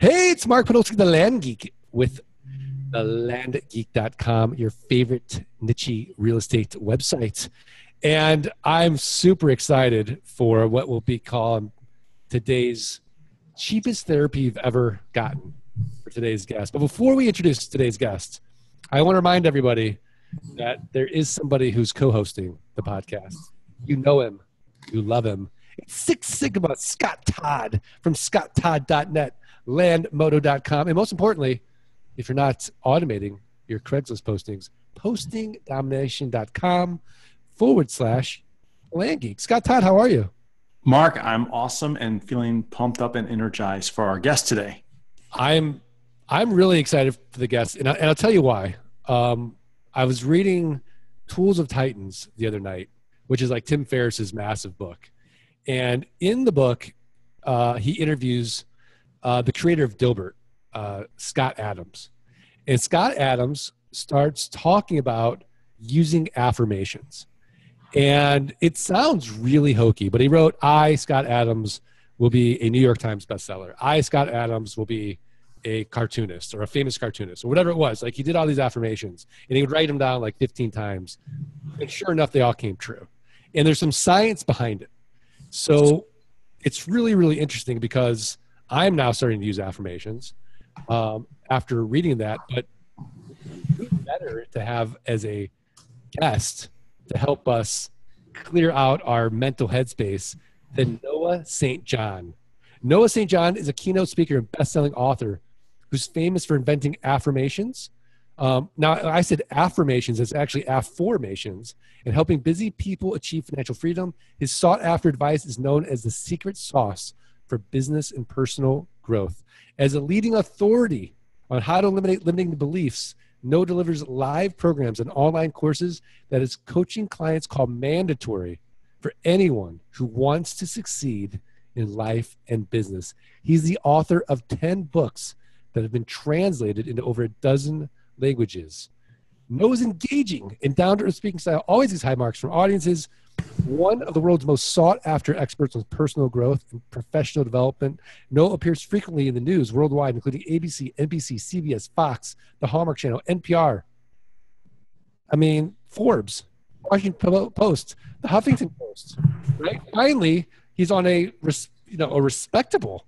Hey, it's Mark Podolsky, the Land Geek, with the landgeek.com, your favorite niche real estate website. And I'm super excited for what will be called today's cheapest therapy you've ever gotten for today's guest. But before we introduce today's guest, I want to remind everybody that there is somebody who's co hosting the podcast. You know him, you love him. It's Six Sigma Scott Todd from scotttodd.net, landmodo.com, and most importantly, if you're not automating your Craigslist postings, postingdomination.com forward slash land geek. Scott Todd, how are you? Mark, I'm awesome and feeling pumped up and energized for our guest today. I'm I'm really excited for the guest, and, I, and I'll tell you why. Um, I was reading Tools of Titans the other night, which is like Tim Ferriss's massive book, and in the book, uh, he interviews uh, the creator of Dilbert, uh, Scott Adams. And Scott Adams starts talking about using affirmations. And it sounds really hokey, but he wrote, I, Scott Adams, will be a New York Times bestseller. I, Scott Adams, will be a cartoonist or a famous cartoonist or whatever it was. Like he did all these affirmations and he would write them down like 15 times. And sure enough, they all came true. And there's some science behind it. So it's really, really interesting because I'm now starting to use affirmations um, after reading that, but better to have as a guest to help us clear out our mental headspace than Noah St. John. Noah St. John is a keynote speaker and best-selling author who's famous for inventing afformations. Um, now, I said affirmations, it's actually afformations, and helping busy people achieve financial freedom. His sought-after advice is known as the secret sauce for business and personal growth. As a leading authority on how to eliminate limiting beliefs, Noah delivers live programs and online courses that coaching clients called mandatory for anyone who wants to succeed in life and business. He's the author of 10 books that have been translated into over a dozen languages. Noah's engaging and down to earth speaking style always gets high marks from audiences one of the world's most sought after experts on personal growth and professional development. Noah appears frequently in the news worldwide, including ABC, NBC, CBS, Fox, the Hallmark Channel, NPR. I mean, Forbes, Washington Post, the Huffington Post. Right? Finally, he's on a you know a respectable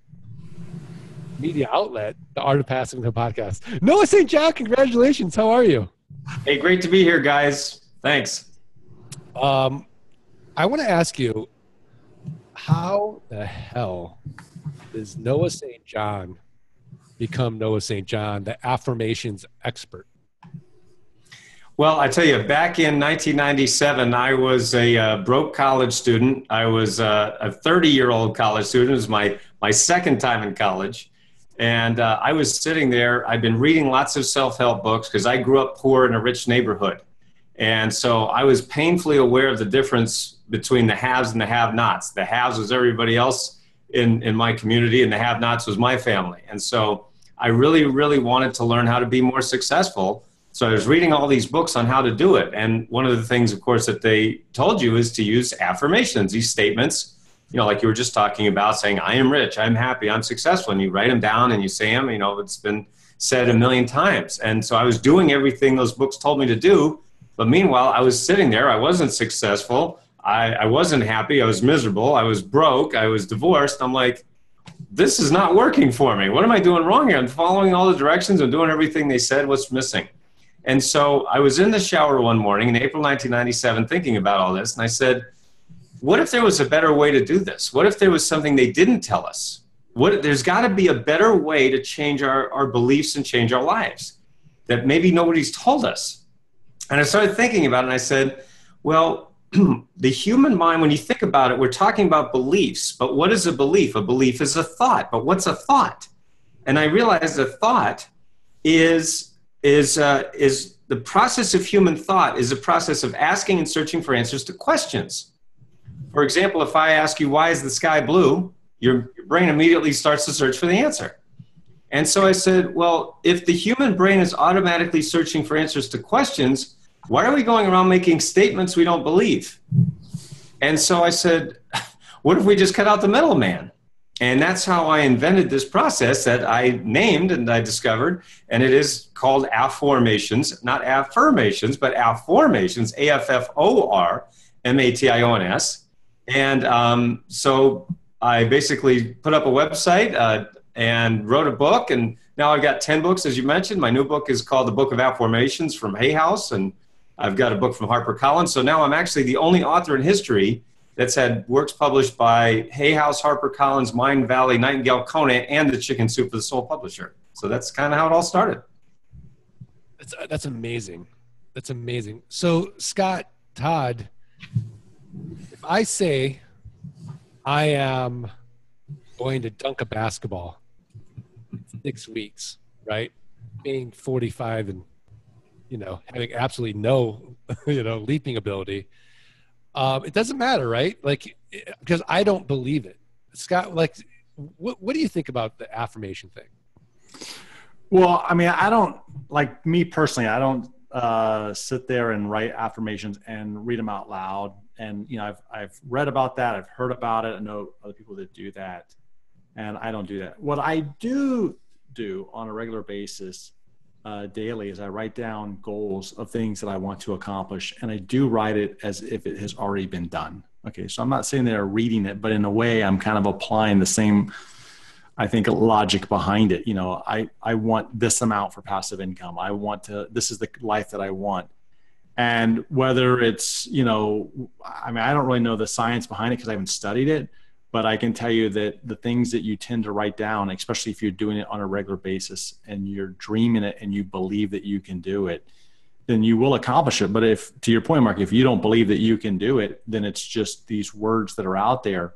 media outlet, the Art of Passing the podcast. Noah St. John, congratulations. How are you? Hey, great to be here, guys. Thanks. Um, I want to ask you, how the hell does Noah St. John become Noah St. John, the affirmations expert? Well, I tell you, back in 1997, I was a uh, broke college student. I was uh, a 30 year old college student. It was my, my second time in college. And uh, I was sitting there. I'd been reading lots of self help books because I grew up poor in a rich neighborhood. And so I was painfully aware of the difference between the haves and the have nots. The haves was everybody else in, in my community, and the have nots was my family. And so I really, really wanted to learn how to be more successful. So I was reading all these books on how to do it. And one of the things, of course, that they told you is to use affirmations, these statements, you know, like you were just talking about saying, I am rich, I'm happy, I'm successful. And you write them down and you say them, you know, it's been said a million times. And so I was doing everything those books told me to do but meanwhile, I was sitting there. I wasn't successful. I, I wasn't happy. I was miserable. I was broke. I was divorced. I'm like, this is not working for me. What am I doing wrong here? I'm following all the directions. I'm doing everything they said. What's missing? And so I was in the shower one morning in April 1997 thinking about all this. And I said, what if there was a better way to do this? What if there was something they didn't tell us? What, there's got to be a better way to change our, our beliefs and change our lives that maybe nobody's told us. And I started thinking about it and I said, well, the human mind, when you think about it, we're talking about beliefs, but what is a belief? A belief is a thought, but what's a thought? And I realized a thought is, is, uh, is the process of human thought is a process of asking and searching for answers to questions. For example, if I ask you, why is the sky blue? Your brain immediately starts to search for the answer. And so I said, well, if the human brain is automatically searching for answers to questions, why are we going around making statements we don't believe? And so I said, what if we just cut out the middleman? And that's how I invented this process that I named and I discovered. And it is called afformations, not affirmations, but afformations, A F F O R M A T I O N S. And um, so I basically put up a website uh, and wrote a book. And now I've got 10 books, as you mentioned. My new book is called The Book of Afformations from Hay House. And I've got a book from HarperCollins. So now I'm actually the only author in history that's had works published by Hay House, HarperCollins, Mindvalley, Nightingale, Conant, and the Chicken Soup for the Soul publisher. So that's kind of how it all started. That's uh, that's amazing. That's amazing. So Scott Todd, if I say I am going to dunk a basketball six weeks, right? Being 45 and you know having absolutely no you know leaping ability um, it doesn't matter, right? Like, because I don't believe it. Scott, like, what, what do you think about the affirmation thing? Well, I mean, I don't like me personally. I don't uh, sit there and write affirmations and read them out loud. And you know, I've I've read about that. I've heard about it. I know other people that do that, and I don't do that. What I do do on a regular basis uh, daily is I write down goals of things that I want to accomplish, and I do write it as if it has already been done. Okay, so I'm not sitting there reading it, but in a way, I'm kind of applying the same, I think, logic behind it. You know, I I want this amount for passive income. I want to. This is the life that I want. And whether it's, you know, I mean, I don't really know the science behind it because I haven't studied it, but I can tell you that the things that you tend to write down, especially if you're doing it on a regular basis and you're dreaming it and you believe that you can do it, then you will accomplish it. But if, to your point, Mark, if you don't believe that you can do it, then it's just these words that are out there.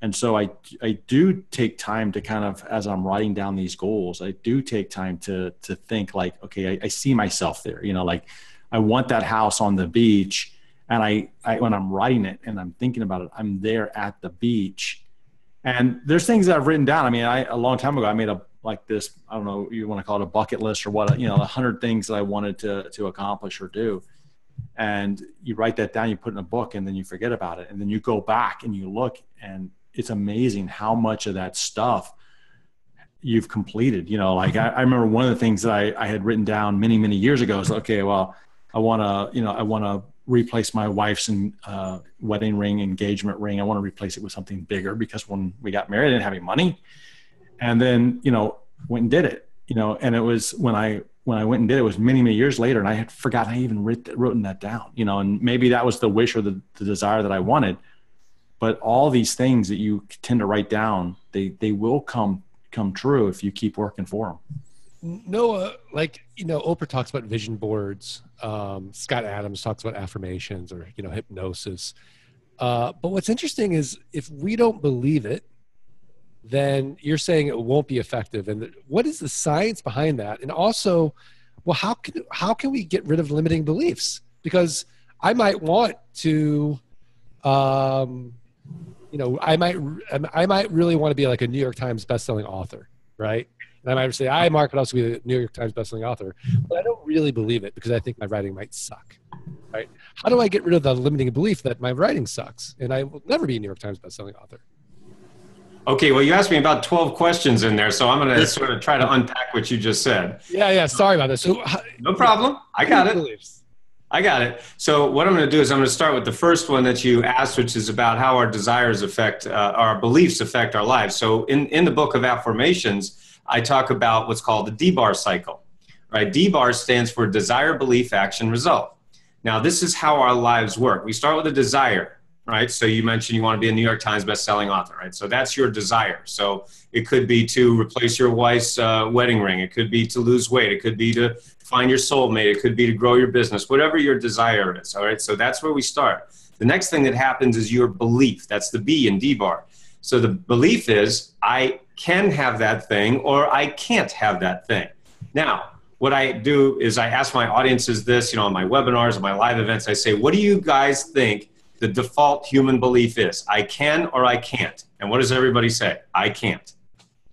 And so I, I do take time to kind of, as I'm writing down these goals, I do take time to, to think like, okay, I, I see myself there, you know, like I want that house on the beach and I, I when i'm writing it and i'm thinking about it i'm there at the beach. And there's things that i've written down. I mean i a long time ago i made a like this i don't know you want to call it a bucket list or what you know a hundred things that i wanted to to accomplish or do. And you write that down you put in a book and then you forget about it. And then you go back and you look and it's amazing how much of that stuff you've completed you know like i, I remember one of the things that I, I had written down many many years ago is okay well i want to you know i want to replace my wife's uh, wedding ring, engagement ring. I want to replace it with something bigger because when we got married, I didn't have any money. And then, you know, went and did it, you know, and it was when I, when I went and did it, it was many, many years later and I had forgotten I even writ, written that down, you know, and maybe that was the wish or the, the desire that I wanted. But all these things that you tend to write down, they, they will come, come true if you keep working for them. Noah, like you know, Oprah talks about vision boards. Um, Scott Adams talks about affirmations or you know hypnosis. Uh, but what's interesting is if we don't believe it, then you're saying it won't be effective. And what is the science behind that? And also, well, how can how can we get rid of limiting beliefs? Because I might want to, um, you know, I might I might really want to be like a New York Times bestselling author, right? And I might say, I, Mark, could also be the New York Times bestselling author. But I don't really believe it because I think my writing might suck. Right? How do I get rid of the limiting belief that my writing sucks and I will never be a New York Times bestselling author? Okay, well, you asked me about 12 questions in there, so I'm going to sort of try to unpack what you just said. Yeah, yeah, sorry about that. So, no problem. I got it. Beliefs. I got it. So, what I'm going to do is I'm going to start with the first one that you asked, which is about how our desires affect uh, our beliefs affect our lives. So, in, in the book of afformations, I talk about what's called the D-bar cycle. Right? D-bar stands for desire, belief, action, result. Now, this is how our lives work. We start with a desire, right? So you mentioned you want to be a New York Times best-selling author, right? So that's your desire. So it could be to replace your wife's uh, wedding ring. It could be to lose weight. It could be to find your soulmate. It could be to grow your business. Whatever your desire is, all right? So that's where we start. The next thing that happens is your belief. That's the B in D-bar. So the belief is I can have that thing or I can't have that thing. Now, what I do is I ask my audiences this, you know, on my webinars, on my live events, I say, what do you guys think the default human belief is? I can or I can't. And what does everybody say? I can't.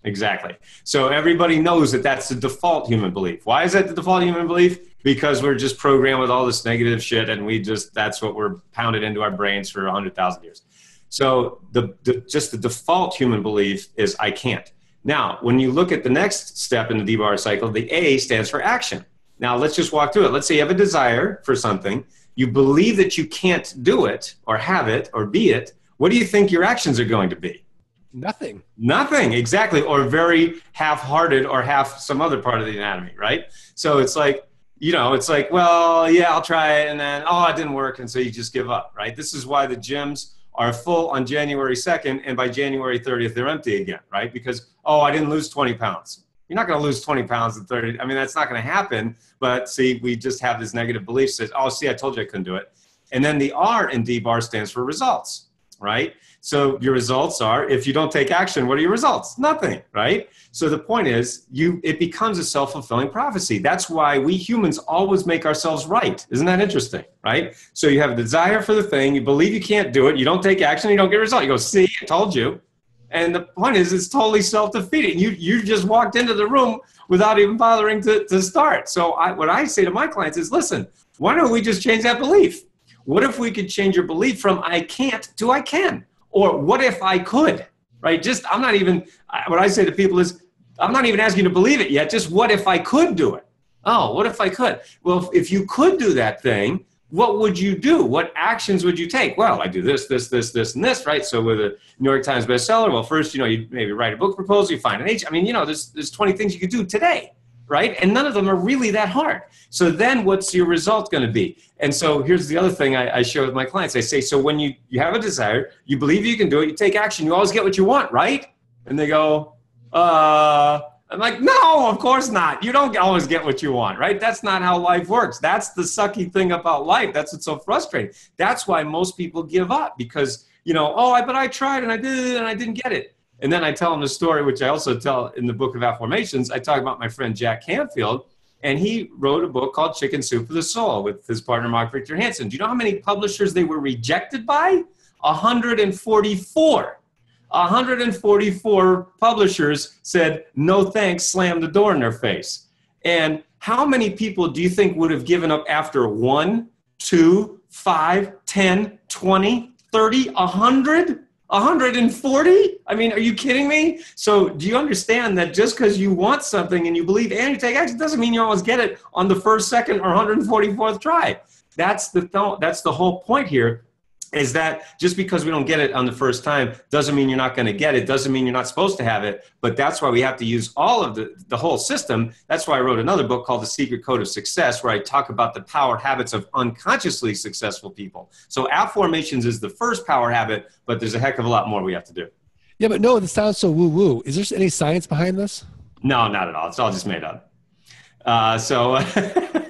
Exactly. So everybody knows that that's the default human belief. Why is that the default human belief? Because we're just programmed with all this negative shit and we just, that's what we're pounded into our brains for 100,000 years. So the, the just the default human belief is I can't. Now, when you look at the next step in the D-bar cycle, the A stands for action. Now, let's just walk through it. Let's say you have a desire for something, you believe that you can't do it or have it or be it. What do you think your actions are going to be? Nothing. Nothing, exactly. Or very half hearted or half some other part of the anatomy, right? So it's like, you know, it's like, well, yeah, I'll try it. And then, oh, it didn't work. And so you just give up, right? This is why the gyms are full on January 2nd. And by January 30th, they're empty again, right? Because, oh, I didn't lose 20 pounds. You're not going to lose 20 pounds in 30. I mean, that's not going to happen. But see, we just have this negative belief says, oh, see, I told you I couldn't do it. And then the R in D bar stands for results, right? So your results are if you don't take action, what are your results? Nothing, right? So the point is you it becomes a self-fulfilling prophecy. That's why we humans always make ourselves right. Isn't that interesting, right? So you have a desire for the thing, you believe you can't do it, you don't take action, you don't get a result. You go, "See, I told you." And the point is it's totally self-defeating. You you just walked into the room without even bothering to, to start. So I, what I say to my clients is, listen, why don't we just change that belief? What if we could change your belief from I can't to I can? Or what if I could? Right? Just, I'm not even, what I say to people is, I'm not even asking you to believe it yet. Just what if I could do it? Oh, what if I could? Well, if you could do that thing, what would you do? What actions would you take? Well, I do this, this, this, this, and this, right? So with a New York Times bestseller, well, first, you know, you maybe write a book proposal, you find an agent. I mean, you know, there's, there's 20 things you could do today right? And none of them are really that hard. So then what's your result going to be? And so here's the other thing I, I, share with my clients. I say, so when you, you have a desire, you believe you can do it, you take action, you always get what you want, right? And they go, uh, I'm like, no, of course not. You don't always get what you want, right? That's not how life works. That's the sucky thing about life. That's what's so frustrating. That's why most people give up because, you know, oh, I, but I tried and I did and I didn't get it. And then I tell them the story, which I also tell in the book of afformations. I talk about my friend Jack Canfield, and he wrote a book called Chicken Soup for the Soul with his partner Mark Victor Hansen. Do you know how many publishers they were rejected by? 144. 144 publishers said, no thanks, slammed the door in their face. And how many people do you think would have given up after one, two, five, 10, 20, 30, 100? 140? I mean, are you kidding me? So, do you understand that just because you want something and you believe and you take action doesn't mean you always get it on the first, second, or 144th try? That's the th- that's the whole point here is that just because we don't get it on the first time doesn't mean you're not going to get it doesn't mean you're not supposed to have it but that's why we have to use all of the, the whole system. That's why i wrote another book called the secret code of success where i talk about the power habits of unconsciously successful people. So afformations is the first power habit but there's a heck of a lot more we have to do. Yeah but no it sounds so woo woo is there any science behind this? No not at all. It's all just made up. Uh, so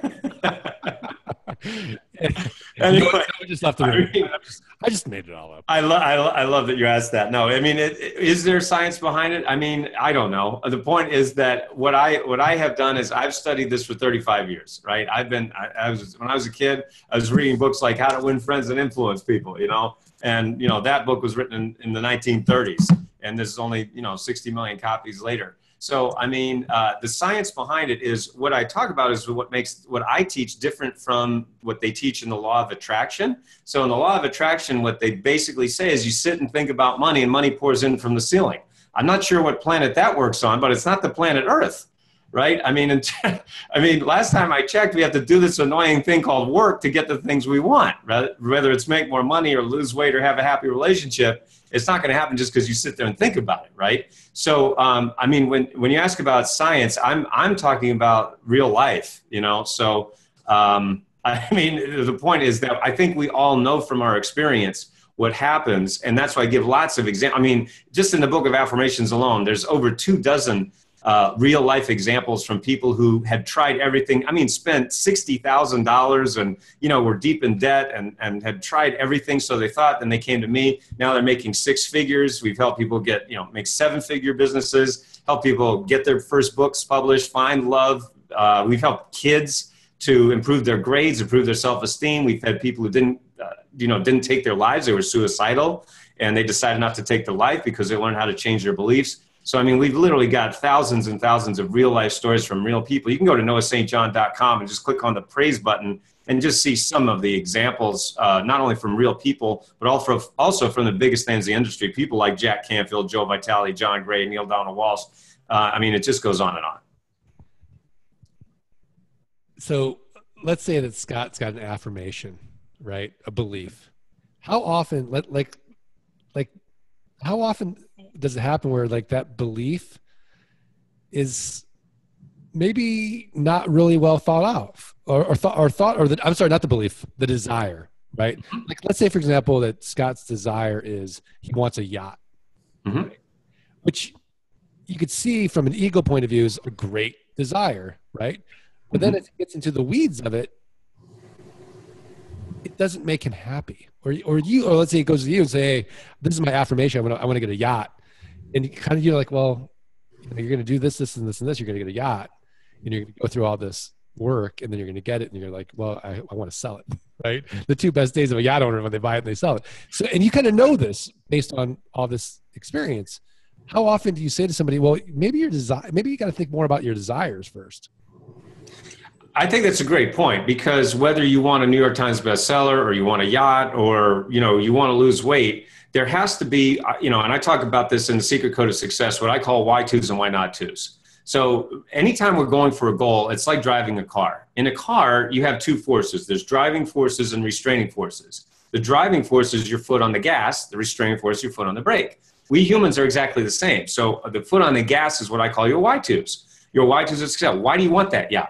anyway, no, just left the room. I, mean, just, I just made it all up. I, lo- I, lo- I love that you asked that. No, I mean, it, it, is there science behind it? I mean, I don't know. The point is that what I what I have done is I've studied this for 35 years. Right? I've been I, I was when I was a kid, I was reading books like How to Win Friends and Influence People. You know, and you know that book was written in, in the 1930s, and this is only you know 60 million copies later. So, I mean, uh, the science behind it is what I talk about is what makes what I teach different from what they teach in the law of attraction. So, in the law of attraction, what they basically say is you sit and think about money, and money pours in from the ceiling. I'm not sure what planet that works on, but it's not the planet Earth, right? I mean, I mean, last time I checked, we have to do this annoying thing called work to get the things we want, right? whether it's make more money or lose weight or have a happy relationship it's not going to happen just because you sit there and think about it, right? So, um, I mean, when when you ask about science, I'm I'm talking about real life, you know. So, um, I mean, the point is that I think we all know from our experience what happens, and that's why I give lots of examples. I mean, just in the book of afformations alone, there's over two dozen uh, real life examples from people who had tried everything. I mean, spent sixty thousand dollars and you know were deep in debt and and had tried everything. So they thought. Then they came to me. Now they're making six figures. We've helped people get you know make seven figure businesses. Help people get their first books published. Find love. Uh, we've helped kids to improve their grades, improve their self esteem. We've had people who didn't uh, you know didn't take their lives. They were suicidal and they decided not to take their life because they learned how to change their beliefs. So, I mean, we've literally got thousands and thousands of real life stories from real people. You can go to noahstjohn.com and just click on the praise button, and just see some of the examples, uh, not only from real people, but also from the biggest names in the industry, people like Jack Canfield, Joe Vitale, John Gray, Neale Donald Walsch. Uh, I mean, it just goes on and on. So let's say that Scott's got an affirmation, right? A belief. How often, let like, like, how often does it happen where like that belief is maybe not really well thought out or, or thought or thought or the, I'm sorry, not the belief, the desire, right? Mm-hmm. Like let's say for example that Scott's desire is he wants a yacht, mm-hmm. right? which you could see from an ego point of view is a great desire, right? But then mm-hmm. as he gets into the weeds of it, it doesn't make him happy. Or, or you, or let's say he goes to you and say, "Hey, this is my affirmation. I want to, I want to get a yacht," and you kind of you're like, "Well, you you're going to do this, this, and this, and this. You're going to get a yacht, and you're going to go through all this work, and then you're going to get it, and you're like, well, I, I want to sell it, right? The two best days of a yacht owner when they buy it and they sell it. So, and you kind of know this based on all this experience. How often do you say to somebody, well, maybe your desire, maybe you got to think more about your desires first? I think that's a great point because whether you want a New York Times bestseller or you want a yacht or you know you want to lose weight, there has to be uh, you know, and I talk about this in the Secret Code of Success, what I call why twos and why not twos. So anytime we're going for a goal, it's like driving a car. In a car, you have two forces. There's driving forces and restraining forces. The driving force is your foot on the gas. The restraining force your foot on the brake. We humans are exactly the same. So the foot on the gas is what I call your why twos. Your why twos of success. Why do you want that Yeah.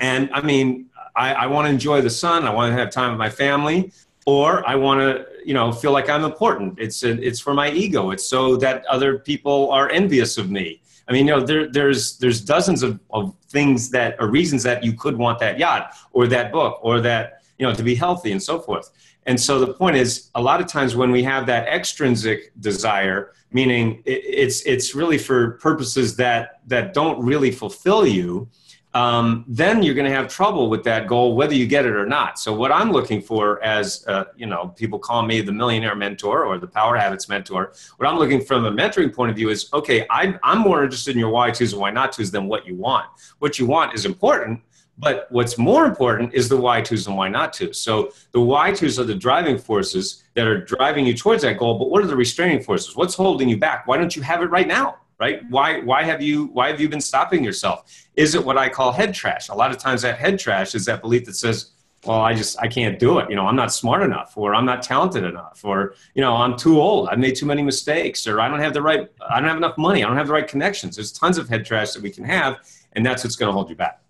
And I mean, I, I want to enjoy the sun. I want to have time with my family, or I want to, you know, feel like I'm important. It's a, it's for my ego. It's so that other people are envious of me. I mean, you know, there, there's there's dozens of, of things that are reasons that you could want that yacht or that book or that you know to be healthy and so forth. And so the point is, a lot of times when we have that extrinsic desire, meaning it, it's it's really for purposes that that don't really fulfill you um, then you're going to have trouble with that goal, whether you get it or not. So, what I'm looking for, as uh, you know, people call me the millionaire mentor or the power habits mentor. What I'm looking from a mentoring point of view is, okay, I'm, I'm more interested in your why tos and why not tos than what you want. What you want is important, but what's more important is the why tos and why not tos. So, the why tos are the driving forces that are driving you towards that goal. But what are the restraining forces? What's holding you back? Why don't you have it right now? Right? Why, why have you, why have you been stopping yourself? Is it what I call head trash? A lot of times that head trash is that belief that says, well, I just, I can't do it. You know, I'm not smart enough or I'm not talented enough or, you know, I'm too old. I've made too many mistakes or I don't have the right, I don't have enough money. I don't have the right connections. There's tons of head trash that we can have. And that's what's going to hold you back.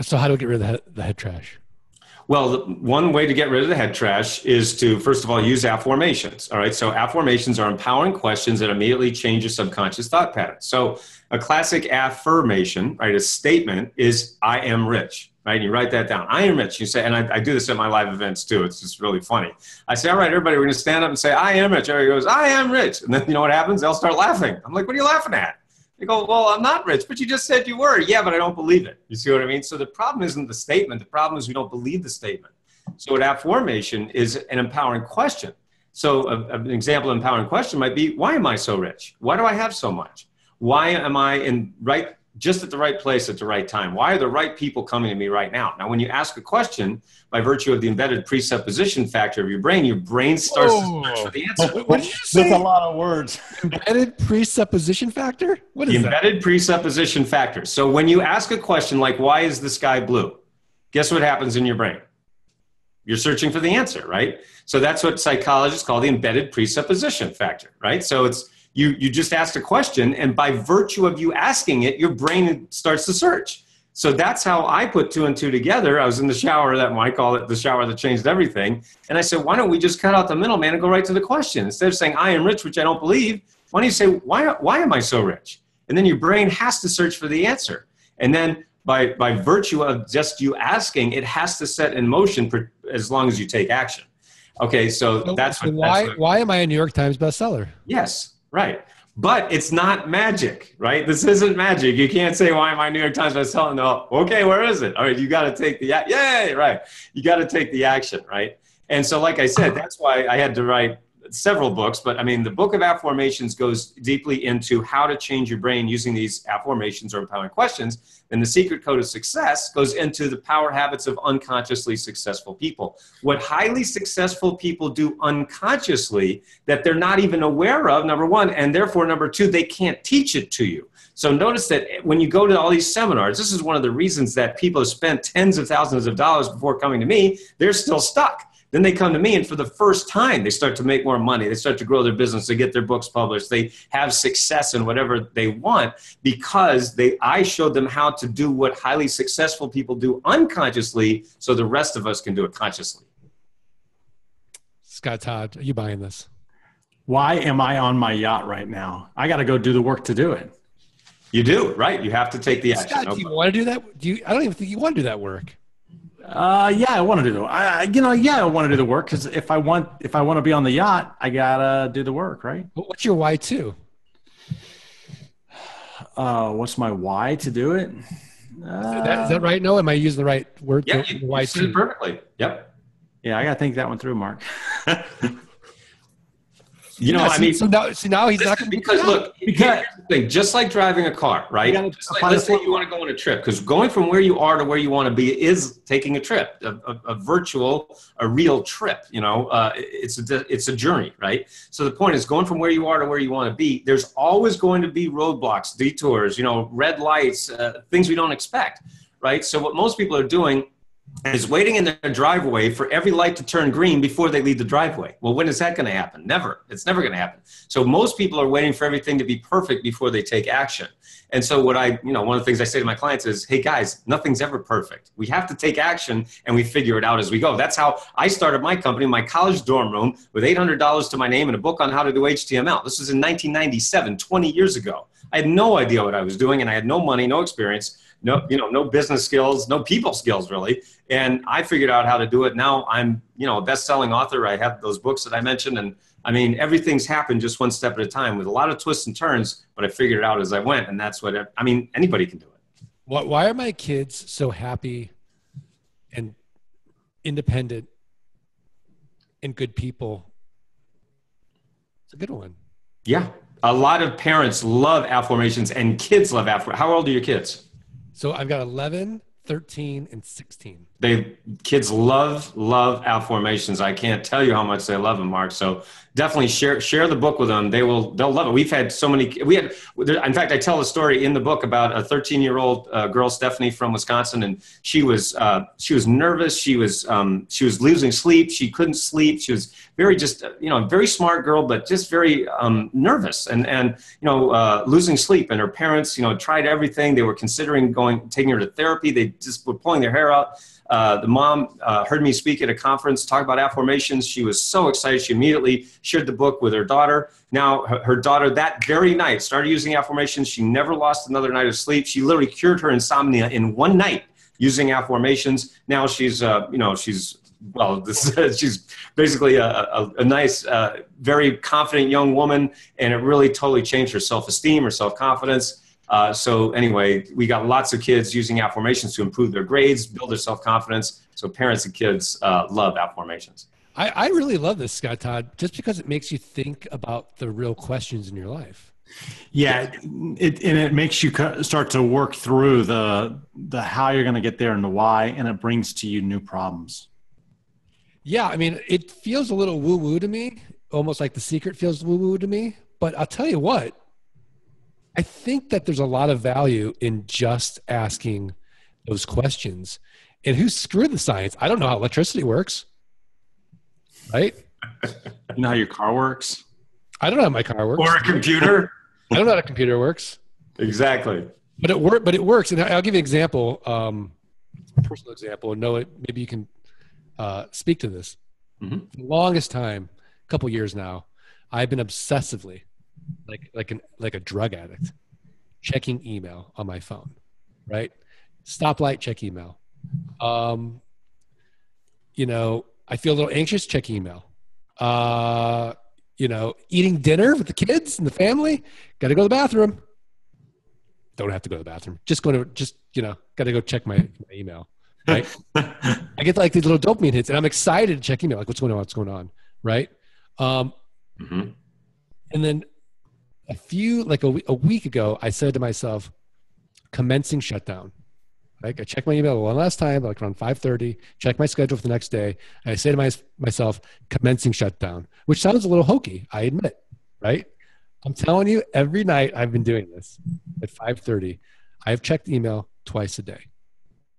So how do we get rid of the head, the head trash? Well, one way to get rid of the head trash is to, first of all, use afformations. All right. So, afformations are empowering questions that immediately change your subconscious thought pattern. So, a classic affirmation, right, a statement is, I am rich, right? And you write that down. I am rich. You say, and I, I, do this at my live events too. It's just really funny. I say, all right, everybody, we're going to stand up and say, I am rich. Everybody goes, I am rich. And then you know what happens? They'll start laughing. I'm like, what are you laughing at? They go, well, I'm not rich, but you just said you were. Yeah, but I don't believe it. You see what I mean? So the problem isn't the statement. The problem is we don't believe the statement. So an afformation is an empowering question. So a, an example of empowering question might be, why am I so rich? Why do I have so much? Why am I in right just at the right place at the right time? Why are the right people coming to me right now? Now, when you ask a question, by virtue of the embedded presupposition factor of your brain, your brain starts Whoa. to search for the answer. What did you say? That's a lot of words. Embedded presupposition factor? What is the embedded that? presupposition factor. So when you ask a question like, why is the sky blue? Guess what happens in your brain? You're searching for the answer, right? So that's what psychologists call the embedded presupposition factor, right? So it's you you just asked a question and by virtue of you asking it your brain starts to search. So that's how i put two and two together. I was in the shower that i call it the shower that changed everything. And i said why don't we just cut out the middleman and go right to the question? Instead of saying i am rich which i don't believe why don't you say why, why am i so rich and then your brain has to search for the answer. And then by, by virtue of just you asking it has to set in motion for, as long as you take action. Okay so, so that's, what, why, that's what, why am i a new york times bestseller? Yes Right. But it's not magic, right? This isn't magic. You can't say, why am I New York Times bestseller? No. Okay, where is it? All right, you got to take the, yay, right. You got to take the action, right? And so, like I said, that's why I had to write several books, but I mean, the book of afformations goes deeply into how to change your brain using these afformations or empowering questions. And the secret code of success goes into the power habits of unconsciously successful people. What highly successful people do unconsciously that they're not even aware of, number one, and therefore, number two, they can't teach it to you. So notice that when you go to all these seminars, this is one of the reasons that people have spent tens of thousands of dollars before coming to me, they're still stuck then they come to me, and for the first time, they start to make more money. They start to grow their business. They get their books published. They have success in whatever they want because they I showed them how to do what highly successful people do unconsciously, so the rest of us can do it consciously. Scott Todd, are you buying this? Why am I on my yacht right now? I got to go do the work to do it. You do right. You have to take the action. Scott, do you want to do that? Do you? I don't even think you want to do that work. Uh, yeah, I want to do. the. I, you know, yeah, I want to do the work because if I want, if I want to be on the yacht, I gotta do the work, right? What's your why too? Uh, what's my why to do it? Uh, is, that, is that right? No, am I using the right word? Yeah, you, why you perfectly. Yep. Yeah, I gotta think that one through, Mark. You know, yeah, I mean, so now, so now he's not going to because look, because thing, just like driving a car, right? Like, let's say you want to go on a trip, because going from where you are to where you want to be is taking a trip, a, a, a virtual, a real trip. You know, uh, it's a it's a journey, right? So the point is, going from where you are to where you want to be. There's always going to be roadblocks, detours, you know, red lights, uh, things we don't expect, right? So what most people are doing is waiting in their driveway for every light to turn green before they leave the driveway. Well, when is that going to happen? Never. It's never going to happen. So most people are waiting for everything to be perfect before they take action. And so what I, you know, one of the things I say to my clients is, "Hey guys, nothing's ever perfect. We have to take action and we figure it out as we go." That's how I started my company, my college dorm room with $800 to my name and a book on how to do HTML. This was in 1997, 20 years ago. I had no idea what I was doing and I had no money, no experience no you know no business skills no people skills really. And i figured out how to do it. Now i'm you know a best-selling author. I have those books that i mentioned. And i mean everything's happened just one step at a time with a lot of twists and turns but i figured it out as i went. And that's what i mean anybody can do it. Why are my kids so happy and independent and good people? It's a good one. Yeah. A lot of parents love afformations and kids love afformations. How old are your kids so I've got 11, 13, and 16. They kids love love formations. I can't tell you how much they love them, Mark. So definitely share share the book with them. They will they'll love it. We've had so many. We had in fact I tell a story in the book about a 13 year old uh, girl Stephanie from Wisconsin, and she was uh, she was nervous. She was um, she was losing sleep. She couldn't sleep. She was very just you know very smart girl, but just very um, nervous and and you know uh, losing sleep. And her parents you know tried everything. They were considering going taking her to therapy. They just were pulling their hair out uh, the mom uh, heard me speak at a conference, talk about afformations. She was so excited. She immediately shared the book with her daughter. Now, her, her, daughter that very night started using afformations. She never lost another night of sleep. She literally cured her insomnia in one night using afformations. Now she's, uh, you know, she's well, this, she's basically a, a, a nice, uh, very confident young woman, and it really totally changed her self-esteem, her self-confidence. Uh, so anyway, we got lots of kids using afformations to improve their grades, build their self-confidence. So parents and kids uh, love afformations. I, I really love this, Scott Todd, just because it makes you think about the real questions in your life. Yeah, it, and it makes you start to work through the the how you're going to get there and the why, and it brings to you new problems. Yeah, I mean, it feels a little woo woo to me, almost like the secret feels woo woo to me. But I'll tell you what, I think that there's a lot of value in just asking those questions. And who screwed the science? I don't know how electricity works. Right? You know how your car works? I don't know how my car works. Or a computer? I don't know how a computer works. Exactly. But it work but it works. And I'll give you an example, um, a personal example, and know it maybe you can uh, speak to this. Mm-hmm. the longest time, a couple years now, I've been obsessively like like an like a drug addict, checking email on my phone, right? Stoplight, check email. Um, you know, I feel a little anxious, check email. Uh, you know, eating dinner with the kids and the family, got to go to the bathroom. Don't have to go to the bathroom. Just going to just you know, got to go check my, my email. Right? I get like these little dopamine hits, and I'm excited to check email. Like, what's going on? What's going on? Right? Um, Mm-hmm. And then a few, like a, a week ago, I said to myself, commencing shutdown. Like I checked my email one last time, like around 5:30, check my schedule for the next day. And I say to my, myself, commencing shutdown, which sounds a little hokey, I admit, right? I'm telling you, every night I've been doing this at 5:30. I have checked email twice a day.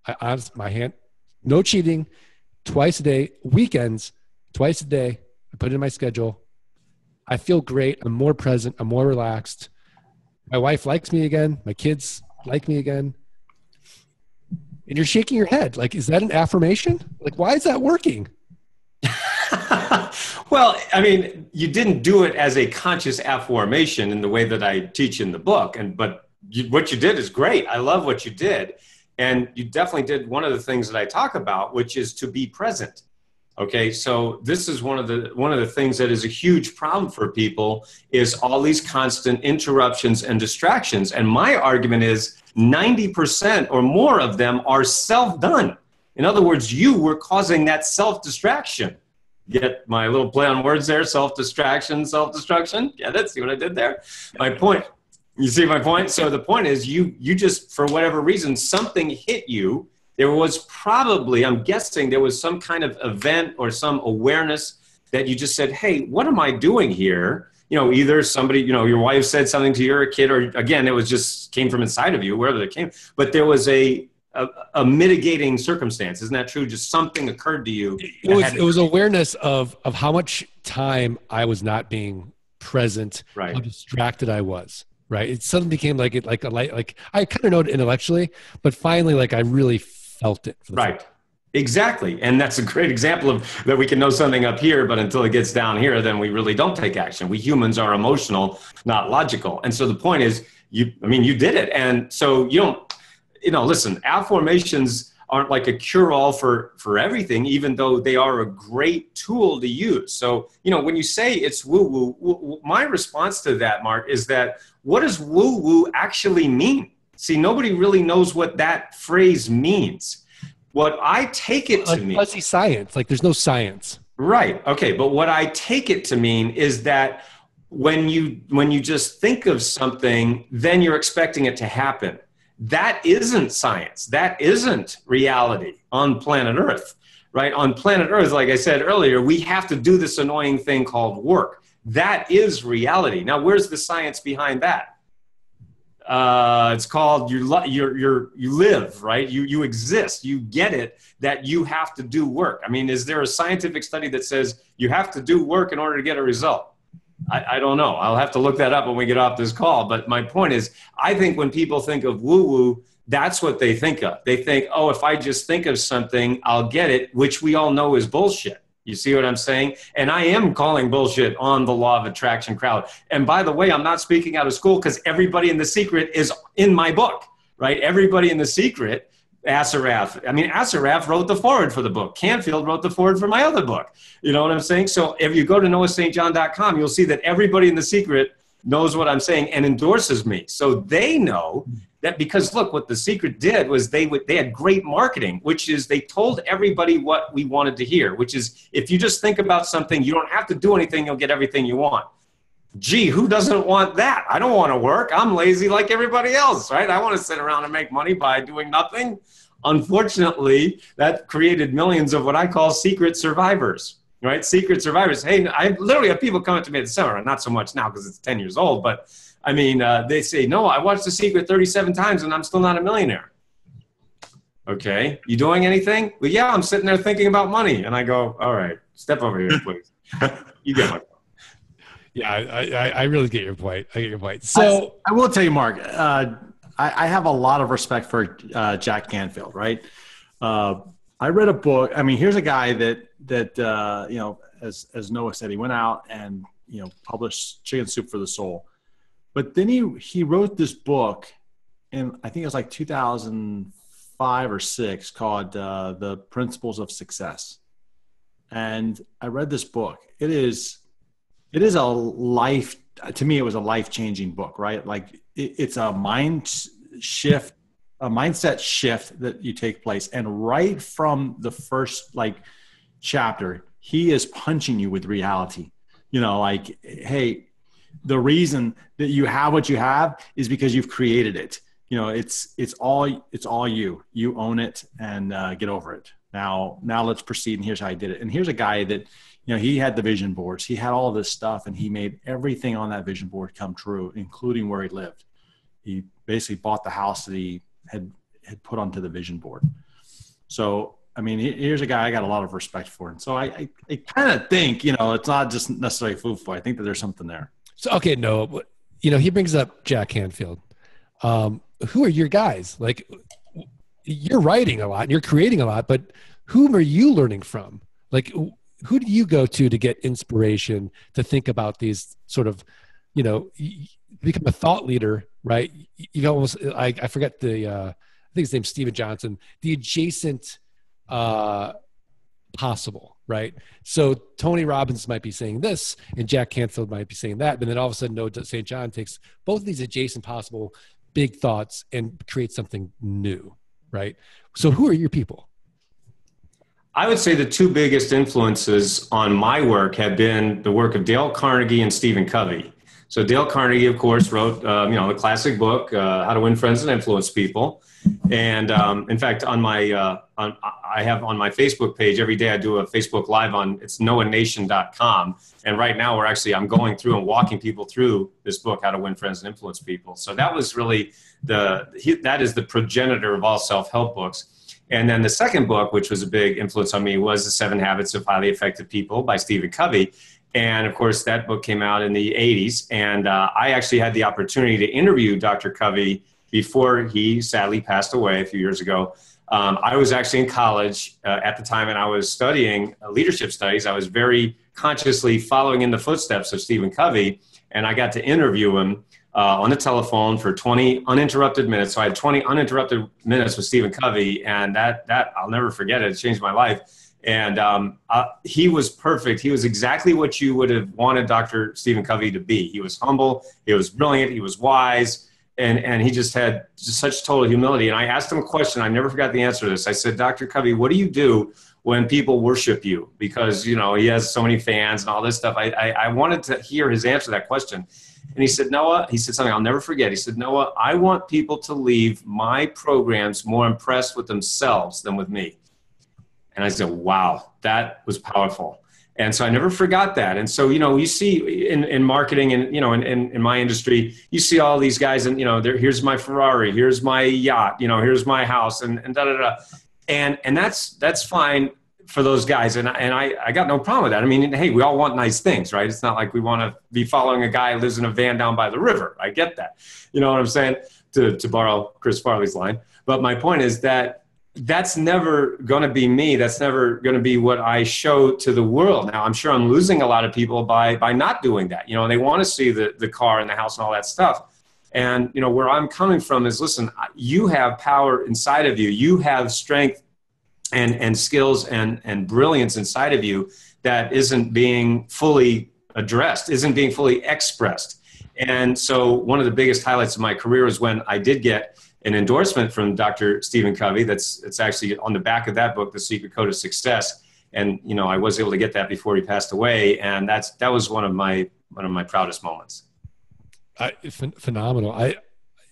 I honest my hand, no cheating, twice a day, weekends, twice a day. I put it in my schedule. I feel great. I'm more present. I'm more relaxed. My wife likes me again. My kids like me again. And you're shaking your head. Like, is that an affirmation? Like, why is that working? well, I mean, you didn't do it as a conscious afformation in the way that I teach in the book, and but you, what you did is great. I love what you did, and you definitely did one of the things that I talk about, which is to be present. Okay, so this is one of the one of the things that is a huge problem for people is all these constant interruptions and distractions. And my argument is 90% or more of them are self-done. In other words, you were causing that self-distraction. Get my little play on words there, self-distraction, self-destruction. Get it? See what I did there? My point. You see my point? So the point is you you just for whatever reason something hit you there was probably, I'm guessing, there was some kind of event or some awareness that you just said, hey, what am I doing here? You know, either somebody, you know, your wife said something to your kid, or again, it was just came from inside of you, wherever it came. But there was a a, a mitigating circumstance. Isn't that true? Just something occurred to you. It was it was awareness of of how much time I was not being present, right. how distracted I was. Right. It suddenly became like it like a light like I kind of know it intellectually, but finally like I really felt it. right. Time. Exactly. And that's a great example of that we can know something up here, but until it gets down here, then we really don't take action. We humans are emotional, not logical. And so the point is, you, I mean, you did it. And so you don't, you know, listen, afformations aren't like a cure all for, for everything, even though they are a great tool to use. So, you know, when you say it's woo woo, my response to that, Mark, is that what does woo woo actually mean? See, nobody really knows what that phrase means. What I take it to like mean fuzzy science, like there's no science. Right. Okay, but what I take it to mean is that when you when you just think of something, then you're expecting it to happen. That isn't science. That isn't reality on planet Earth. Right? On planet Earth, like I said earlier, we have to do this annoying thing called work. That is reality. Now, where's the science behind that? Uh, it's called you you're, you're, you live right? You you exist. You get it that you have to do work. I mean is there a scientific study that says you have to do work in order to get a result? I, I don't know. I'll have to look that up when we get off this call. But my point is i think when people think of woo woo that's what they think of. They think oh if i just think of something i'll get it which we all know is bullshit you see what I'm saying? And I am calling bullshit on the law of attraction crowd. And by the way, I'm not speaking out of school because everybody in the secret is in my book, right? Everybody in the secret, Assaraf. I mean, Assaraf wrote the forward for the book. Canfield wrote the forward for my other book. You know what I'm saying? So if you go to noahstjohn.com, you'll see that everybody in the secret knows what I'm saying and endorses me. So they know that because look, what the secret did was they would they had great marketing, which is they told everybody what we wanted to hear, which is if you just think about something, you don't have to do anything, you'll get everything you want. Gee, who doesn't want that? I don't want to work. I'm lazy like everybody else, right? I want to sit around and make money by doing nothing. Unfortunately, that created millions of what I call secret survivors right? Secret survivors. Hey, I literally have people coming to me at the seminar, not so much now because it's 10 years old, but I mean, uh, they say, no, I watched The Secret 37 times and I'm still not a millionaire. Okay, you doing anything? Well, yeah, I'm sitting there thinking about money. And I go, all right, step over here, please. you get my point. Yeah, I, I, I, really get your point. I get your point. So I, I will tell you, Mark, uh, I, I, have a lot of respect for uh, Jack Canfield, right? Uh, I read a book. I mean, here's a guy that that uh, you know, as as Noah said, he went out and you know published Chicken Soup for the Soul, but then he he wrote this book, and I think it was like 2005 or six, called uh, The Principles of Success. And I read this book. It is it is a life to me. It was a life changing book, right? Like it, it's a mind shift a mindset shift that you take place and right from the first like chapter he is punching you with reality You know, like, hey, the reason that you have what you have is because you've created it. You know, it's it's all it's all you. You own it, and uh, get over it. Now, now let's proceed. And here's how I did it. And here's a guy that, you know, he had the vision boards. He had all this stuff, and he made everything on that vision board come true, including where he lived. He basically bought the house that he had had put onto the vision board. So I mean, here's a guy I got a lot of respect for, and so I, I, I kind of think, you know, it's not just necessarily foo-foo. I think that there's something there. So okay, no, you know, he brings up Jack Canfield. Um, who are your guys? Like, you're writing a lot, and you're creating a lot, but whom are you learning from? Like, who do you go to to get inspiration to think about these sort of, you know, become a thought leader, right? You almost, I, I forget the, uh, I think his name's Steven Johnson, the adjacent uh, possible, right? So Tony Robbins might be saying this, and Jack Canfield might be saying that, but then all of a sudden, Noah St. John takes both of these adjacent possible big thoughts and creates something new, right? So who are your people? I would say the two biggest influences on my work have been the work of Dale Carnegie and Stephen Covey. So Dale Carnegie, of course, wrote um, you know the classic book uh, How to Win Friends and Influence People. And um, in fact, on my uh, on, I have on my Facebook page every day I do a Facebook live on it's noahnation.com. And right now we're actually I'm going through and walking people through this book How to Win Friends and Influence People. So that was really the that is the progenitor of all self help books. And then the second book, which was a big influence on me, was The Seven Habits of Highly Effective People by Stephen Covey. And of course, that book came out in the 80s. And uh, I actually had the opportunity to interview Dr. Covey before he sadly passed away a few years ago. Um, I was actually in college uh, at the time and I was studying uh, leadership studies. I was very consciously following in the footsteps of Stephen Covey. And I got to interview him uh, on the telephone for 20 uninterrupted minutes. So I had 20 uninterrupted minutes with Stephen Covey. And that, that I'll never forget it. It changed my life and um, uh, he was perfect. He was exactly what you would have wanted Dr. Stephen Covey to be. He was humble, he was brilliant, he was wise, and, and he just had just such total humility. And I asked him a question, I never forgot the answer to this. I said, Dr. Covey, what do you do when people worship you? Because, you know, he has so many fans and all this stuff. I, I, I wanted to hear his answer to that question. And he said, Noah, he said something I'll never forget. He said, Noah, I want people to leave my programs more impressed with themselves than with me. And I said, wow, that was powerful. And so I never forgot that. And so, you know, you see in, in marketing and, you know, in, in, in my industry, you see all these guys and, you know, here's my Ferrari, here's my yacht, you know, here's my house and, and da, da, da. And, and that's, that's fine for those guys. And, and I, I got no problem with that. I mean, hey, we all want nice things, right? It's not like we want to be following a guy who lives in a van down by the river. I get that. You know what I'm saying? To, to borrow Chris Farley's line. But my point is that that's never going to be me. That's never going to be what i show to the world. Now i'm sure i'm losing a lot of people by by not doing that. You know they want to see the the car and the house and all that stuff. And you know where i'm coming from is listen you have power inside of you. You have strength and and skills and and brilliance inside of you that isn't being fully addressed isn't being fully expressed. And so one of the biggest highlights of my career is when i did get an endorsement from Dr. Stephen Covey. That's it's actually on the back of that book, The Secret Code of Success. And you know, I was able to get that before he passed away, and that's that was one of my one of my proudest moments. Uh, ph- phenomenal. I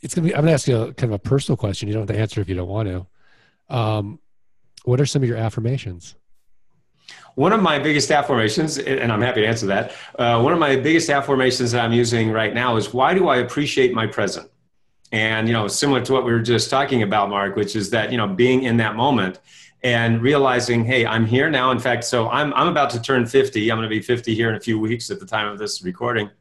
it's gonna be. I'm gonna ask you a kind of a personal question. You don't have to answer if you don't want to. Um, what are some of your afformations? One of my biggest afformations, and I'm happy to answer that. Uh, one of my biggest afformations that I'm using right now is why do I appreciate my present? And, you know, similar to what we were just talking about, Mark, which is that, you know, being in that moment and realizing, hey, I'm here now. In fact, so I'm, I'm about to turn 50. I'm going to be 50 here in a few weeks at the time of this recording.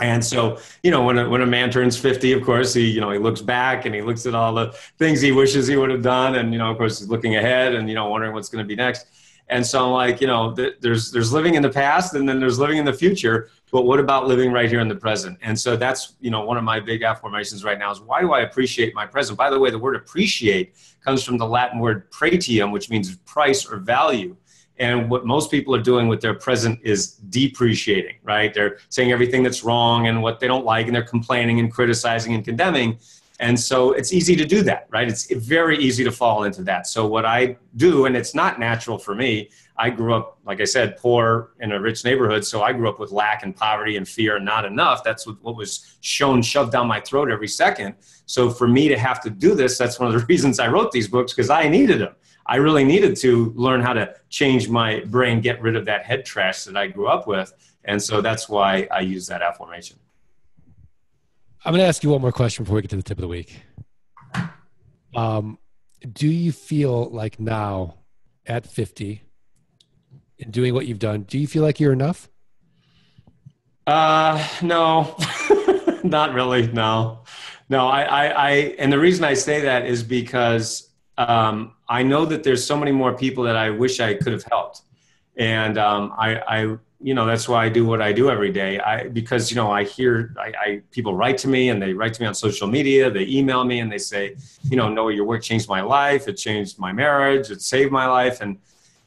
And so, you know, when a, when a man turns 50, of course, he, you know, he looks back and he looks at all the things he wishes he would have done. And, you know, of course, he's looking ahead and, you know, wondering what's going to be next. And so I'm like, you know, th- there's, there's living in the past and then there's living in the future but what about living right here in the present? And so that's you know one of my big afformations right now is why do i appreciate my present? By the way the word appreciate comes from the latin word pretium which means price or value. And what most people are doing with their present is depreciating right? They're saying everything that's wrong and what they don't like and they're complaining and criticizing and condemning And so it's easy to do that, right? It's very easy to fall into that. So what I do, and it's not natural for me, I grew up, like I said, poor in a rich neighborhood. So I grew up with lack and poverty and fear and not enough. That's what was shown, shoved down my throat every second. So for me to have to do this, that's one of the reasons I wrote these books because I needed them. I really needed to learn how to change my brain, get rid of that head trash that I grew up with. And so that's why I use that afformation. I'm going to ask you one more question before we get to the tip of the week. Um, do you feel like now at 50 and doing what you've done, do you feel like you're enough? Uh, no, not really. No, no, I, I, I, and the reason I say that is because, um, I know that there's so many more people that I wish I could have helped. And, um, I, I, you know that's why I do what I do every day. I because you know I hear I, I, people write to me and they write to me on social media. They email me and they say, you know, Noah your work changed my life. It changed my marriage. It saved my life. And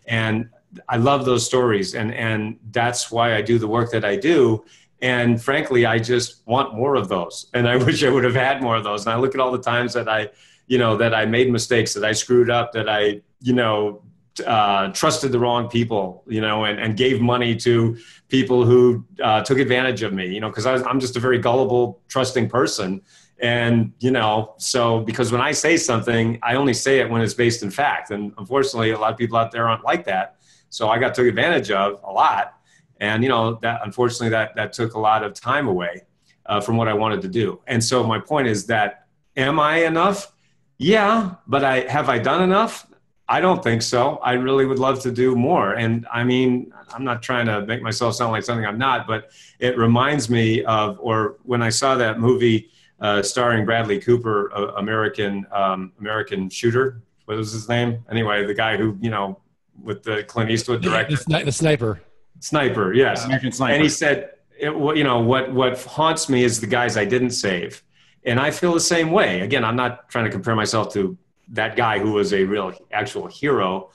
and I love those stories. And and that's why I do the work that I do. And frankly, I just want more of those. And I wish I would have had more of those. And I look at all the times that I, you know, that I made mistakes, that I screwed up, that I, you know, uh, trusted the wrong people, you know, and, and gave money to people who uh, took advantage of me, you know, because I'm just a very gullible, trusting person. And, you know, so because when I say something, I only say it when it's based in fact. And unfortunately, a lot of people out there aren't like that. So I got took advantage of a lot. And, you know, that unfortunately, that, that took a lot of time away uh, from what I wanted to do. And so my point is that, am I enough? Yeah, but I have I done enough? I don't think so. I really would love to do more. And I mean, I'm not trying to make myself sound like something I'm not, but it reminds me of, or when I saw that movie uh, starring Bradley Cooper, uh, American um, American Shooter. What was his name? Anyway, the guy who you know with the Clint Eastwood director, the, the, the sniper. Sniper, yes. American sniper. And he said, it, you know, what what haunts me is the guys I didn't save, and I feel the same way. Again, I'm not trying to compare myself to that guy who was a real actual hero,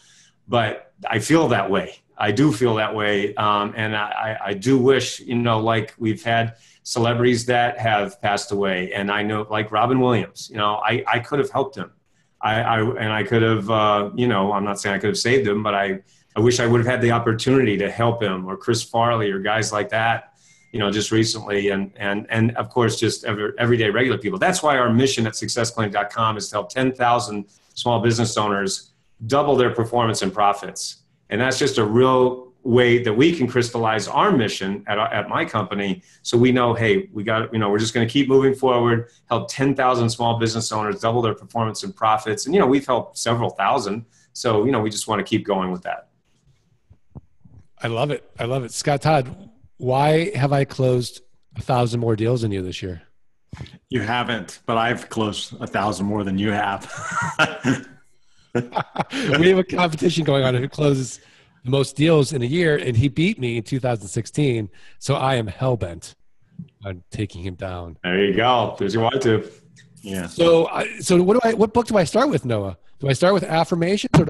but I feel that way. I do feel that way, um, and I, I do wish, you know, like we've had celebrities that have passed away, and I know, like Robin Williams, you know, I, I could have helped him, I, I and I could have, uh, you know, I'm not saying I could have saved him, but I, I wish I would have had the opportunity to help him, or Chris Farley, or guys like that, you know, just recently, and and and of course, just every, everyday regular people. That's why our mission at SuccessClinic.com is to help 10,000 small business owners double their performance and profits, and that's just a real way that we can crystallize our mission at, at my company so we know hey we got you know we're just going to keep moving forward help 10,000 small business owners double their performance and profits. And you know we've helped several thousand. So you know we just want to keep going with that. I love it. I love it. Scott todd why have I closed a thousand more deals than you this year? You haven't, but I've closed a thousand more than you have. we have a competition going on who closes the most deals in a year, and he beat me in 2016. So I am hell bent on taking him down. There you go. There's your want to. Yeah. So, so what do I? What book do I start with, Noah? Do I start with afformations or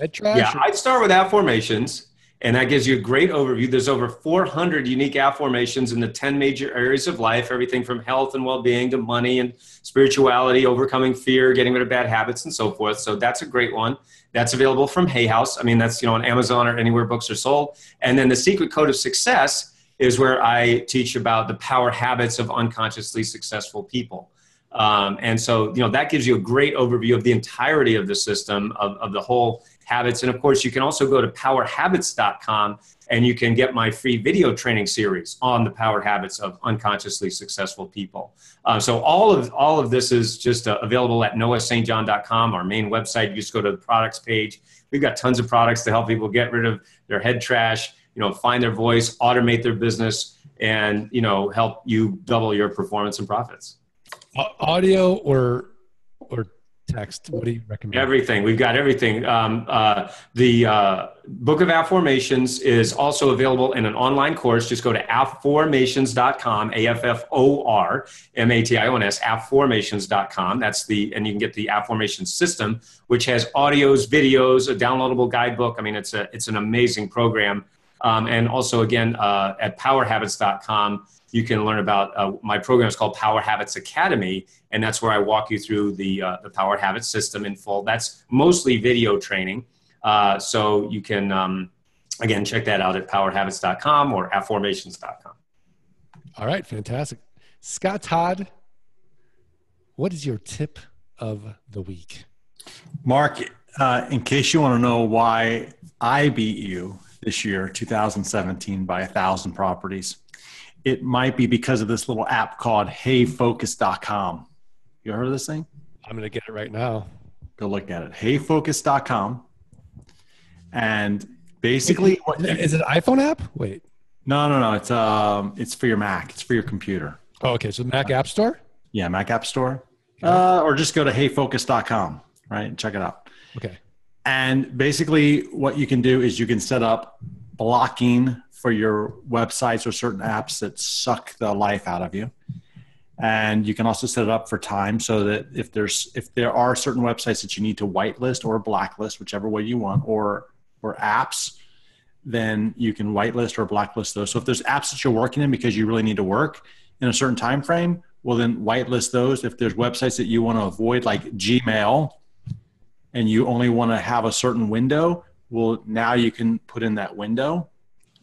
head trash? Yeah, or? I'd start with afformations and that gives you a great overview. There's over 400 unique afformations in the 10 major areas of life, everything from health and well being to money and spirituality, overcoming fear, getting rid of bad habits, and so forth. So that's a great one. That's available from Hay House. I mean, that's you know on Amazon or anywhere books are sold. And then the Secret Code of Success is where I teach about the power habits of unconsciously successful people. Um, and so, you know, that gives you a great overview of the entirety of the system, of, of the whole habits. And of course, you can also go to powerhabits.com and you can get my free video training series on the power habits of unconsciously successful people. Uh, so all of all of this is just uh, available at noahstjohn.com, our main website. You just go to the products page. We've got tons of products to help people get rid of their head trash, you know, find their voice, automate their business, and you know, help you double your performance and profits. Audio or or text? What do you recommend? Everything. We've got everything. Um, uh, the uh, Book of Afformations is also available in an online course. Just go to afformations.com, A F F O R M A T I O N S, afformations.com. That's the, and you can get the Afformation system, which has audios, videos, a downloadable guidebook. I mean, it's a, it's an amazing program. Um, and also, again, uh, at powerhabits.com you can learn about uh, my program is called Power Habits Academy, and that's where I walk you through the uh, the Power Habits system in full. That's mostly video training, uh, so you can um, again check that out at powerhabits.com or afformations.com. All right, fantastic, Scott Todd. What is your tip of the week? Mark, uh, in case you want to know why I beat you this year, 2017, by a thousand properties, it might be because of this little app called HeyFocus.com. You heard of this thing? I'm going to get it right now. Go look at it. HeyFocus.com. And basically, what Is it an iPhone app? Wait. no, no, no. It's um, it's for your Mac. It's for your computer. Oh, okay. So Mac App Store. Yeah, Mac App Store. Uh, or just go to HeyFocus.com. Right, and check it out. Okay. And basically, what you can do is you can set up blocking for your websites or certain apps that suck the life out of you. And you can also set it up for time so that if there's if there are certain websites that you need to whitelist or blacklist, whichever way you want, or or apps, then you can whitelist or blacklist those. So if there's apps that you're working in because you really need to work in a certain time frame, well then whitelist those. If there's websites that you want to avoid, like Gmail, and you only want to have a certain window, well, now you can put in that window.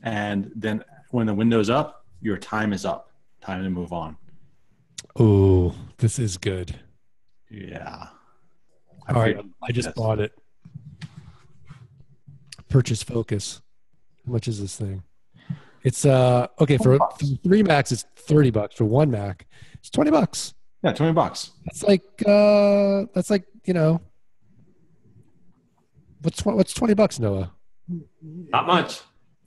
And then when the window's up, your time is up. Time to move on. Oh, this is good. Yeah. All right. I just Yes. bought it. Purchase Focus. How much is this thing? It's uh okay for, for three Macs it's thirty bucks. For one Mac, it's twenty bucks. Yeah, 20 bucks. That's like uh that's like you know what's what's twenty bucks Noah? Not much.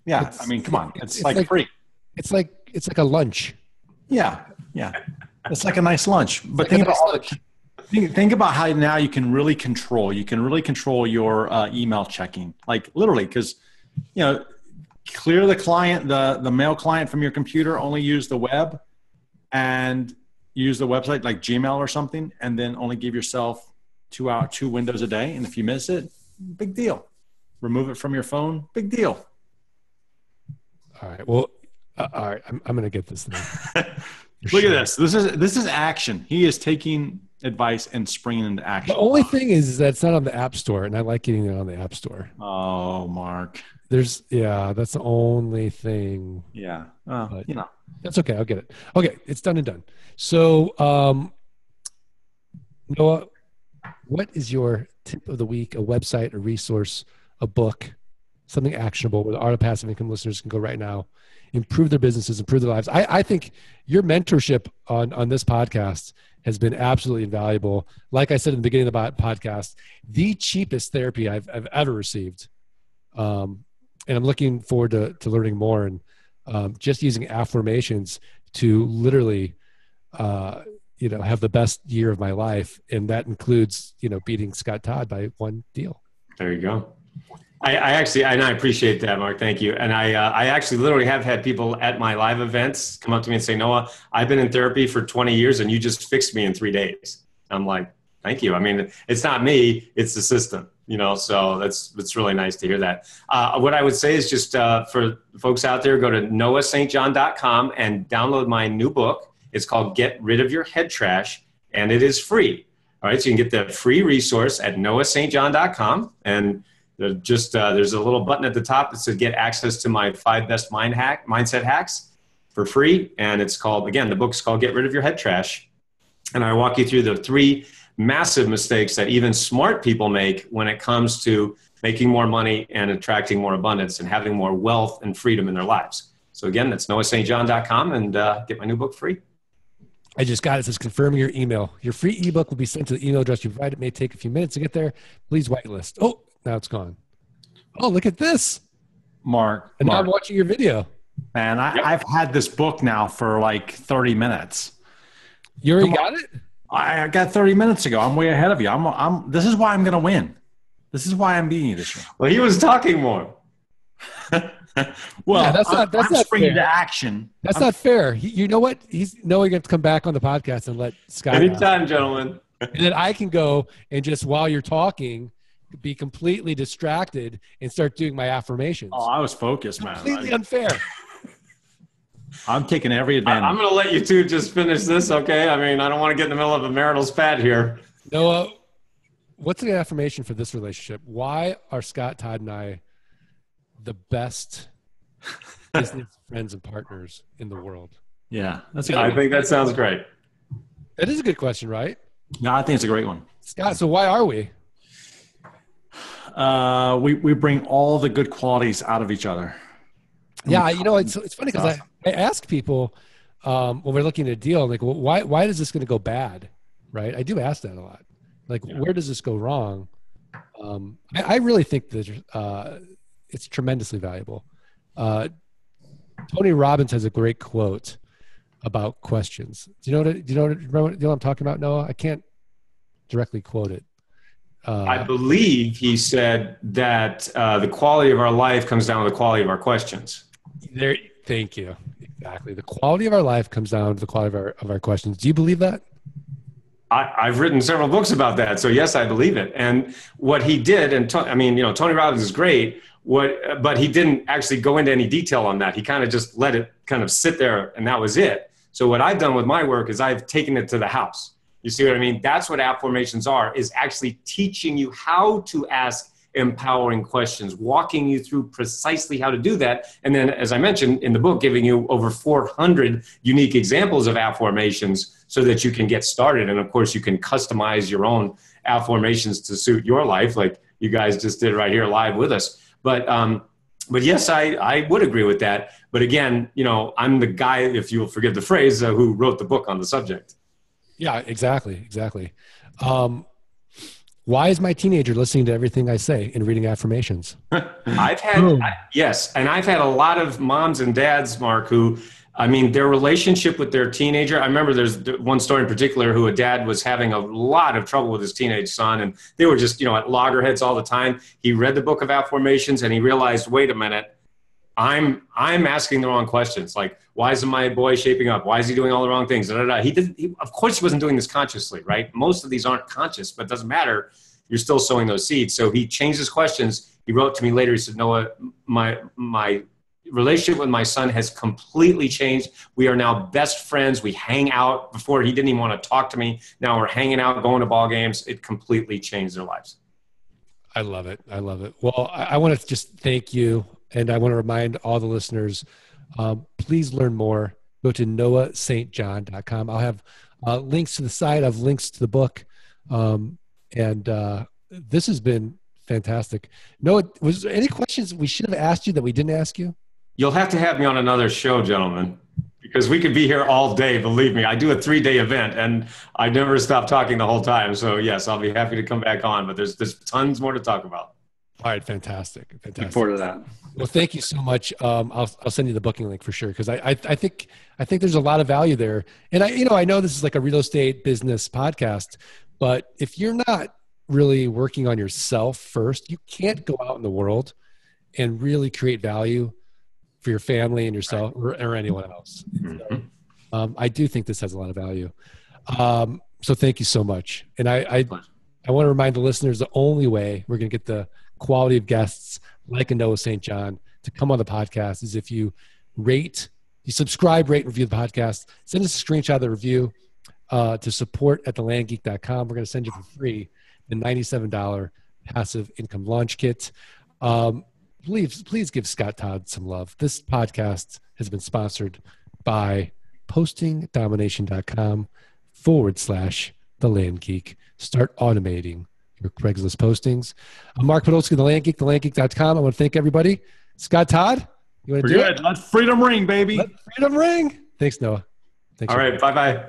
Yeah. It's- I mean, come on. It's, it's like, like- free. It's like it's like a lunch. Yeah. Yeah. It's like a nice lunch. But Like think about nice all the. Think, think about how now you can really control. You can really control your uh, email checking, like literally, because you know, clear the client, the the mail client from your computer. Only use the web, and use the website like Gmail or something, and then only give yourself two out two windows a day. And if you miss it, big deal. Remove it from your phone. Big deal. All right. Well, uh, all right. I'm I'm gonna get this thing. Look sure. at this. This is this is action. He is taking advice and springing into action. The only thing is, is that it's not on the App Store, and I like getting it on the App Store. Oh, Mark. There's yeah, that's the only thing. Yeah. Well, But- you know. That's okay. I'll get it. Okay, it's done and done. So, um, Noah, what is your tip of the week? A website, a resource, a book, something actionable where the art of passive income listeners can go right now, improve their businesses, improve their lives. I, I think your mentorship on on this podcast has been absolutely invaluable. Like I said in the beginning of the podcast, the cheapest therapy I've, I've ever received. Um, and I'm looking forward to, to learning more and um, just using afformations to literally, uh, you know, have the best year of my life. And that includes, you know, beating Scott Todd by one deal. There you go. I, I actually, and I appreciate that, Mark. Thank you. And I, uh, I actually literally have had people at my live events come up to me and say, Noah, I've been in therapy for 20 years and you just fixed me in three days. I'm like, thank you. I mean, it's not me, it's the system, you know, so that's, it's really nice to hear that. Uh, what I would say is just uh, for folks out there, go to noahstjohn.com and download my new book. It's called Get Rid of Your Head Trash and it is free. All right. So you can get the free resource at noahstjohn.com and there's just uh, there's a little button at the top that says get access to my five best mind hack mindset hacks for free and it's called again the book's called get rid of your head trash and i walk you through the three massive mistakes that even smart people make when it comes to making more money and attracting more abundance and having more wealth and freedom in their lives so again that's noahstjohn.com and uh, get my new book free I just got it. It says confirming your email. Your free ebook will be sent to the email address you provided. It may take a few minutes to get there. Please whitelist. Oh, now it's gone. Oh, look at this. Mark. And now I'm watching your video. Man, I, Yep. I've had this book now for like 30 minutes. You already Come on. got it? I I got 30 minutes ago. I'm way ahead of you. I'm, I'm, this is why I'm going to win. This is why I'm beating you this year. well he was talking more well, Yeah, that's I'm, not- that's I'm not springing fair. to action. That's I'm- not fair. He, you know what? He's no, you're going to come back on the podcast and let Scott. know. anytime gentlemen And then I can go and just while you're talking, be completely distracted and start doing my afformations. Oh, I was focused, man. completely I- unfair. I'm taking every advantage. I'm going to let you two just finish this, okay? I mean, I don't want to get in the middle of a marital spat here. Noah, what's the afformation for this relationship? Why are Scott, Todd, and I the best business friends and partners in the world? yeah, that's a I good. think that sounds great. That is a good question, right? No, I think it's a great one. Scott, so why are we? Uh, we we bring all the good qualities out of each other. Yeah, you know, it's it's funny because I, I ask people um, when we're looking at a deal, like, well, why why is this going to go bad, right? I do ask that a lot. Like, where does this go wrong? Um, I, I really think that uh, it's tremendously valuable. Uh, Tony Robbins has a great quote about questions. Do you know what? Do you know what? What, you know what I'm talking about, Noah? I can't directly quote it. Uh, I believe he said that uh, the quality of our life comes down to the quality of our questions. there. Thank you. Exactly. The quality of our life comes down to the quality of our of our questions. Do you believe that? I, I've written several books about that, so yes, I believe it. And what he did, and to, I mean, you know, Tony Robbins is great. What, but he didn't actually go into any detail on that. He kind of just let it kind of sit there, and that was it. So what I've done with my work is I've taken it to the house. You see what I mean? That's what afformations are: is actually teaching you how to ask empowering questions, walking you through precisely how to do that. And then, as I mentioned in the book, giving you over 400 unique examples of afformations so that you can get started. And of course, you can customize your own afformations to suit your life, like you guys just did right here live with us. But, um, but yes, I, I would agree with that. But again, you know, I'm the guy, if you'll forgive the phrase, uh, who wrote the book on the subject. Yeah, exactly, exactly. Um, why is my teenager listening to everything I say and reading afformations? I've had I, yes, and I've had a lot of moms and dads, Mark, who I mean, their relationship with their teenager. I remember there's one story in particular who a dad was having a lot of trouble with his teenage son, and they were just you know at loggerheads all the time. He read the book of afformations and he realized, wait a minute, I'm I'm asking the wrong questions. Like, why isn't my boy shaping up? Why is he doing all the wrong things? Da, da, da. He didn't. He, of course, he wasn't doing this consciously, right? Most of these aren't conscious, but it doesn't matter. You're still sowing those seeds. So he changed his questions. He wrote to me later. He said, Noah, my my relationship with my son has completely changed. We are now best friends. We hang out. Before he didn't even want to talk to me. Now we're hanging out, going to ball games. It completely changed their lives. I love it. I love it. Well, I, I want to just thank you. And I want to remind all the listeners um, please learn more. Go to noahstjohn.com. I'll have uh, links to the site, I have links to the book. Um, and uh, this has been fantastic. Noah, was there any questions we should have asked you that we didn't ask you? You'll have to have me on another show, gentlemen, because we could be here all day. Believe me, I do a three-day event, and I never stop talking the whole time. So yes, I'll be happy to come back on. But there's there's tons more to talk about. All right, fantastic, Look forward to that. Well, thank you so much. Um, I'll I'll send you the booking link for sure because I, I I think I think there's a lot of value there. And I you know I know this is like a real estate business podcast, but if you're not really working on yourself first, you can't go out in the world and really create value for your family and yourself or, or anyone else. Mhm. Um, I do think this has a lot of value. Um, so thank you so much. And I, I, I want to remind the listeners the only way we're going to get the quality of guests like Noah St. John to come on the podcast is if you rate, you subscribe, rate, review the podcast. Send us a screenshot of the review uh, to support at thelandgeek.com. We're going to send you for free the $97 passive income launch kit. Um, please, please give Scott Todd some love. This podcast has been sponsored by postingdomination.com forward slash the land geek. Start automating your Craigslist postings. I'm Mark Podolsky, the land geek, thelandgeek.com. I want to thank everybody. Scott Todd, you want to We're do good. Let freedom ring, baby. Let freedom ring. Thanks, Noah. Thanks. All right, bye bye.